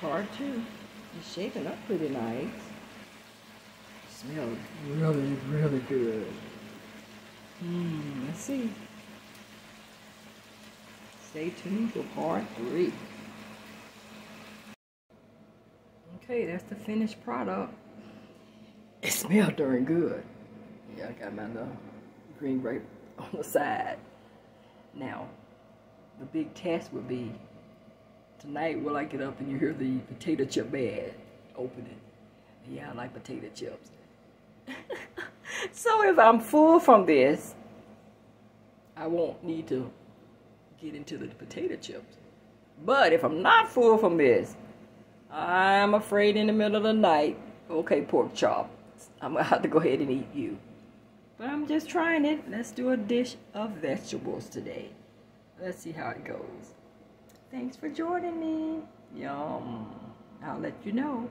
part two. It's shaping up pretty nice. Smells really, really good. Hmm, let's see. Stay tuned for part three. Okay, that's the finished product. It smells darn good. Yeah, I got my little green grape on the side. Now, the big test would be tonight will I get up and you hear the potato chip bag opening. Yeah, I like potato chips. so if I'm full from this, I won't need to get into the potato chips. But if I'm not full from this, I'm afraid in the middle of the night, okay, pork chop, I'm gonna have to go ahead and eat you. But I'm just trying it. Let's do a dish of vegetables today. Let's see how it goes. Thanks for joining me. Yum. I'll let you know.